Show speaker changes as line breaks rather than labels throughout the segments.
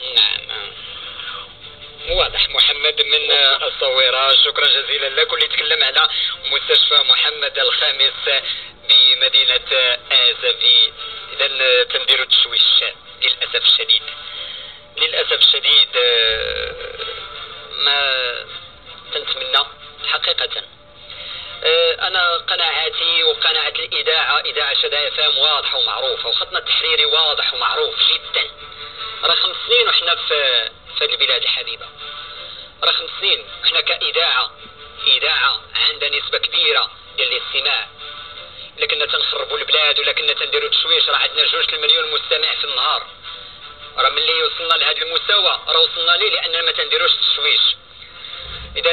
نعم. واضح. محمد من الصويرة شكرا جزيلا لك. واللي تكلم على مستشفى محمد الخامس بمدينة آزافي. إذا تنديروا التشويش للأسف الشديد. للأسف الشديد ما تنتمنى حقيقة. أنا قناعاتي وقناعة الإذاعة إذاعة شدا فام واضحة ومعروفة وخطنا التحريري واضح ومعروف. سنين وحنا في في البلاد الحبيبة راه خمس سنين إحنا كإذاعة. إذاعة عندها نسبة كبيرة ديال الاستماع الا كنا تنخربوا البلاد ولا كنا تنديروا تشويش. راه عندنا جوج المليون مستمع في النهار. راه ملي وصلنا لهذا المستوى راه وصلنا ليه؟ لاننا ما تنديروش التشويش اذا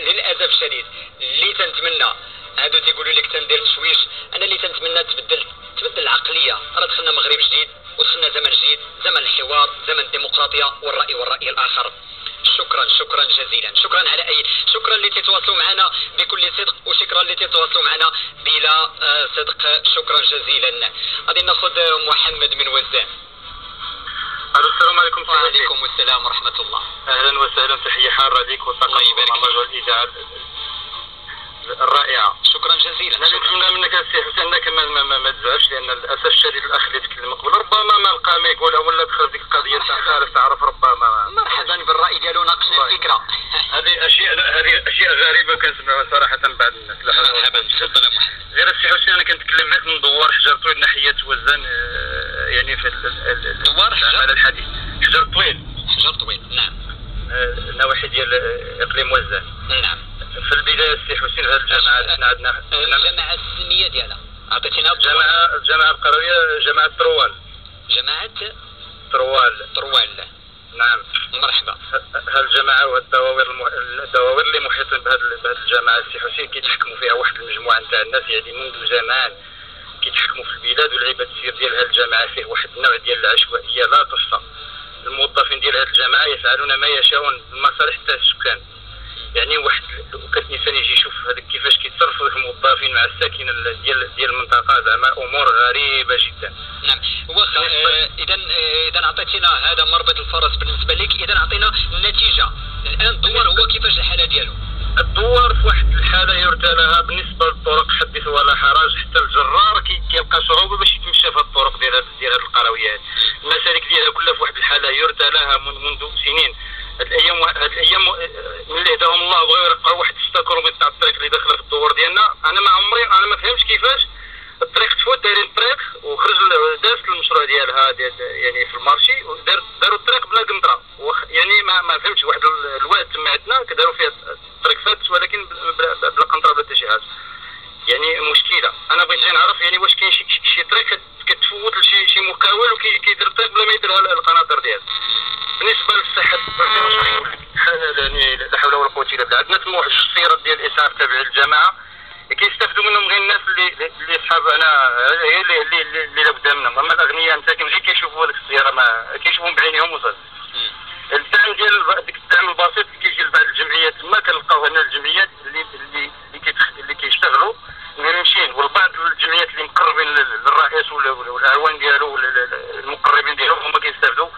للأسف الشديد اللي تنتمنى هادو تيقولوا لك تندير تشويش أنا اللي تنتمنى تبدل تبدل العقلية. راه دخلنا مغرب جديد الحوار زمن الديمقراطيه والرأي والرأي الآخر. شكرا شكرا جزيلا. شكرا على أي شكرا اللي تتواصلوا معنا بكل صدق وشكرا اللي تتواصلوا معنا بلا آه، صدق. شكرا جزيلا. غادي ناخذ محمد من وزان
السلام عليكم
وعليكم السلام ورحمة الله.
أهلا وسهلا تحية حارة
الله يبارك
البرنامج والاذاعه الرائعة.
شكرا جزيلا
أنا نتمنى منك السي حسين أنك ما, ما, ما, ما تزعلش لأن للاسف الشديد الأخ اللي تكلم قبل ربما ما لقى ما يقولها ولا دخل في القضية تاع خالف تعرف ربما
مرحبا بالراي ديالو ناقشنا
الله
الفكرة
هذه اشياء هذه اشياء غريبه كنسمعها صراحة بعد الناس
مرحبا. تفضل
غير السي حسين أنا كنتكلم معك من دوار حجر طويل ناحية وزان آه، يعني في ال- ال- ال-
دوار حجر؟
الحديث حجر طويل.
حجر طويل نعم.
آه، النواحي ديال آه، إقليم وزان
نعم.
في البداية السي حسين هذه الجامعة حنا عندنا
الجماعه السنية ديالها. عطيتينا
الجامعة الجامعة القروية جامعة تروال.
جماعة
تروال.
طروال
نعم.
مرحبا.
هالجماعه والدواوير الم... الدواوير اللي محيطين بهذه بهذه الجماعة السي حسين كيتحكموا فيها واحد المجموعة نتاع الناس يعني منذ زمان كيتحكموا في البلاد والعباد التسيير ديال هذه الجماعة فيه واحد النوع ديال العشوائية لا تحصى. الموظفين ديال هذه الجماعة يفعلون ما يشاءون بمصالح تاع السكان. يعني واحد كان الإنسان يجي يشوف هذاك كيفاش كيتصرفوا الموظفين مع الساكنة ال- ديال ديال المنطقة زعما أمور غريبة جدا.
نعم. واخا آه، اذا آه، إذا عطيتينا هذا مربط الفرس بالنسبة لك إذا عطينا
الدوار في واحد الحالة يرثى لها بالنسبة للطرق حدث ولا حرج حتى الجرار كي- كيلقى صعوبة باش يتمشى في الطرق ديال ديال هاد القرويات المسالك ديالها كلها في واحد الحالة يرثى لها من منذ سنين. هاد الأيام هاد الأيام ملي هداهم الله بغاو يرقعوا واحد 6 كيلومتر تاع الطريق اللي داخله في الدوار ديالنا. أنا ما عمري أنا ما فهمتش كيفاش الطريق تفوت دايرين الطريق وخرج دارت المشروع ديالها ديال يعني في ال marché ودار داروا الطريق بلا قنطرة. يعني ما ما فهمتش واحد ال- الواد تما عندنا كداروا فيها الطريق فات ولكن بلا, بلا بلا قنطره بلا حتى شي حاجة يعني مشكله أنا بغيت نعرف يعني واش كاين شي, طريق كت- كتفوت لشي شي مقاول وكيدير الطريق بلا ما يديرها ال- القناطر ديالو. بالنسبة للصحة يعني لا حول ولا قوة إلا بالله. عندنا تما واحد جوج سيارات ديال الاسعاف تابع للجماعة. كيستافدوا منهم غير الناس اللي اللي صحاب أنا هي اللي اللي اللي, اللي لابد منهم. أما الأغنياء مساكن غير كيشوفوا هذيك السيارة ما كيشوفوهم بعينيهم وصل. الدعم ديال ديك الجمعيات اللي مقربين للرئيس والاعوان ديالو المقربين ديالو هما كيستافدوا.